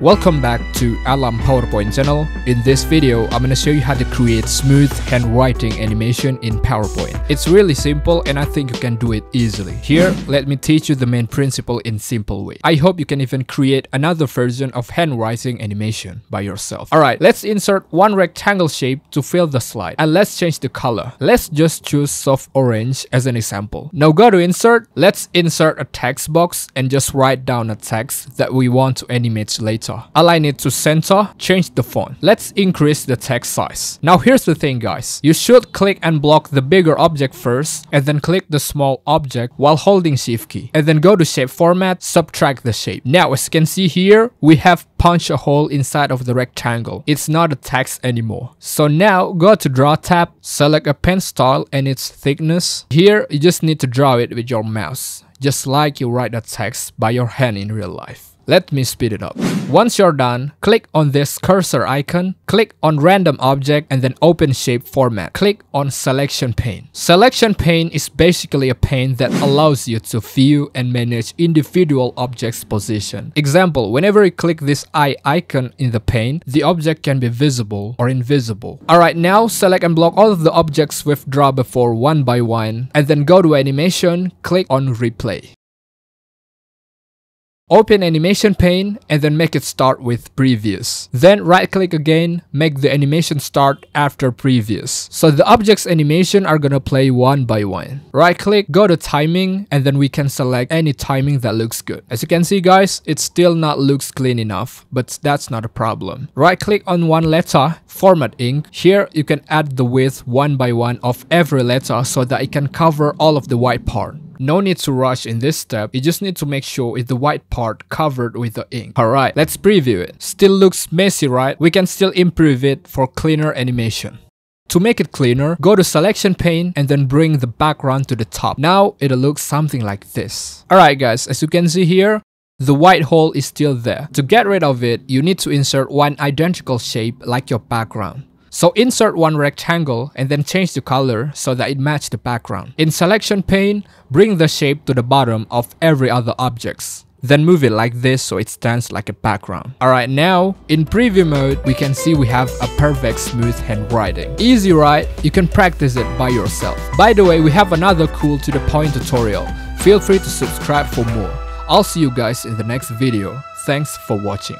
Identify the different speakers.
Speaker 1: Welcome back to Alam PowerPoint channel. In this video, I'm gonna show you how to create smooth handwriting animation in PowerPoint. It's really simple and I think you can do it easily. Here, let me teach you the main principle in simple way. I hope you can even create another version of handwriting animation by yourself. Alright, let's insert one rectangle shape to fill the slide and let's change the color. Let's just choose soft orange as an example. Now go to insert, let's insert a text box and just write down a text that we want to animate later Align it to center, change the font. Let's increase the text size. Now here's the thing guys. You should click and block the bigger object first and then click the small object while holding shift key. And then go to shape format, subtract the shape. Now as you can see here, we have punched a hole inside of the rectangle. It's not a text anymore. So now go to draw tab, select a pen style and its thickness. Here you just need to draw it with your mouse just like you write a text by your hand in real life. Let me speed it up. Once you're done, click on this cursor icon, click on random object and then open shape format. Click on selection pane. Selection pane is basically a pane that allows you to view and manage individual objects position. Example, whenever you click this eye icon in the pane, the object can be visible or invisible. Alright, now select and block all of the objects with draw before one by one and then go to animation, click on replay. Open animation pane and then make it start with previous. Then right click again, make the animation start after previous. So the objects animation are gonna play one by one. Right click, go to timing and then we can select any timing that looks good. As you can see guys, it still not looks clean enough, but that's not a problem. Right click on one letter, format ink. Here you can add the width one by one of every letter so that it can cover all of the white part. No need to rush in this step, you just need to make sure it's the white part covered with the ink. Alright, let's preview it. Still looks messy, right? We can still improve it for cleaner animation. To make it cleaner, go to selection pane and then bring the background to the top. Now it'll look something like this. Alright guys, as you can see here, the white hole is still there. To get rid of it, you need to insert one identical shape like your background. So insert one rectangle and then change the color so that it matches the background. In selection pane, bring the shape to the bottom of every other objects. Then move it like this so it stands like a background. Alright now, in preview mode, we can see we have a perfect smooth handwriting. Easy right? You can practice it by yourself. By the way, we have another cool to the point tutorial. Feel free to subscribe for more. I'll see you guys in the next video. Thanks for watching.